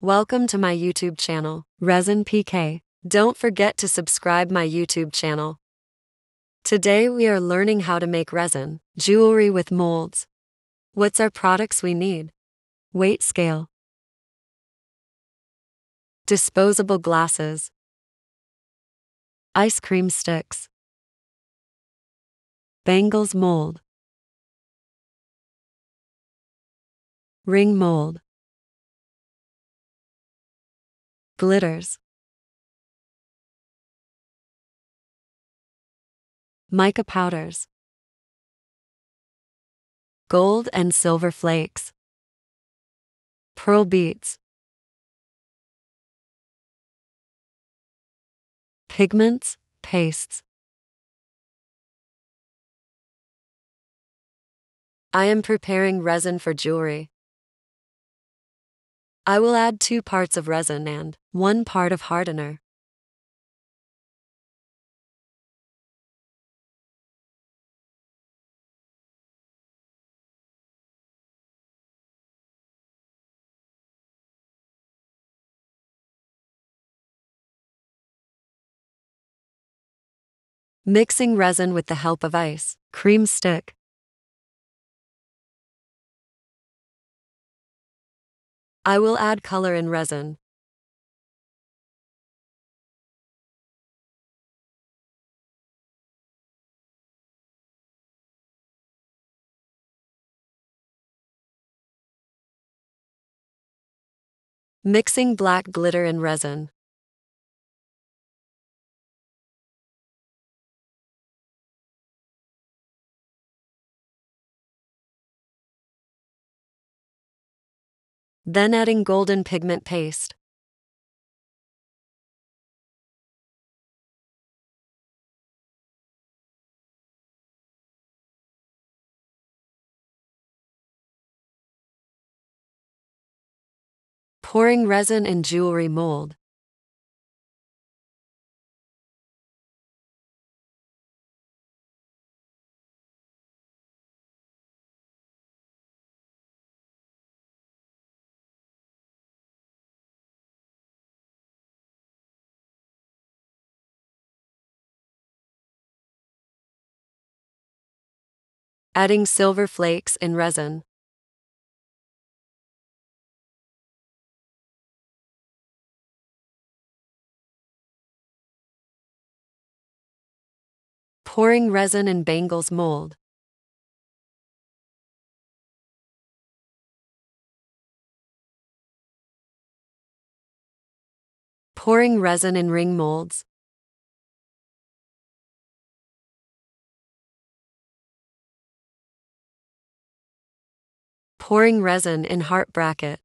Welcome to my YouTube channel, Resin PK. Don't forget to subscribe my YouTube channel. Today we are learning how to make resin, jewelry with molds. What's our products we need? Weight scale. Disposable glasses. Ice cream sticks. Bangles mold. Ring mold. Glitters. Mica powders. Gold and silver flakes. Pearl beads. Pigments, pastes. I am preparing resin for jewelry. I will add two parts of resin and one part of hardener. Mixing resin with the help of ice, cream stick. I will add color in resin. Mixing black glitter in resin. Then adding golden pigment paste. Pouring resin in jewelry mold. Adding silver flakes in resin. Pouring resin in bangles mold. Pouring resin in ring molds. Pouring resin in heart bracket.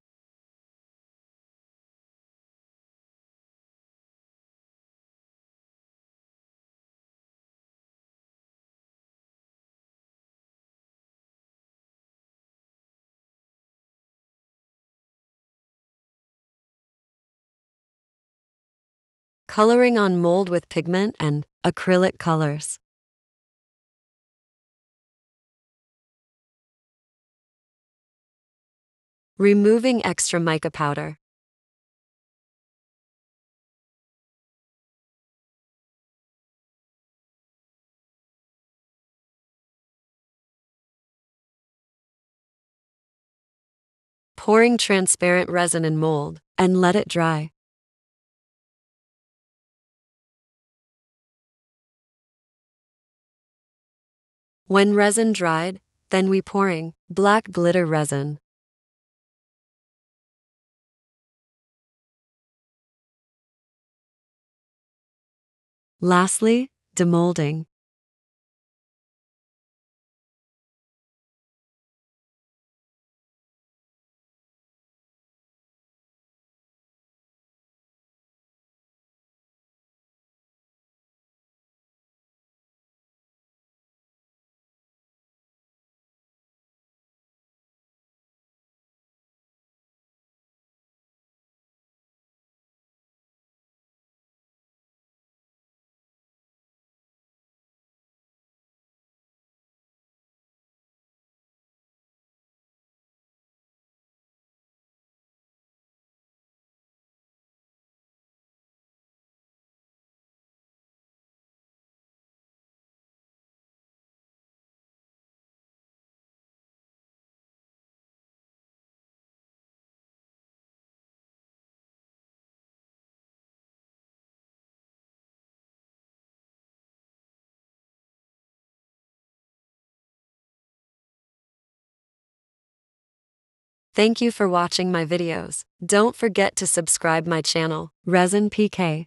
Coloring on mold with pigment and acrylic colors. Removing extra mica powder. Pouring transparent resin in mold and let it dry. When resin dried, then we pouring black glitter resin. Lastly, demolding. Thank you for watching my videos. Don't forget to subscribe my channel, Resin PK.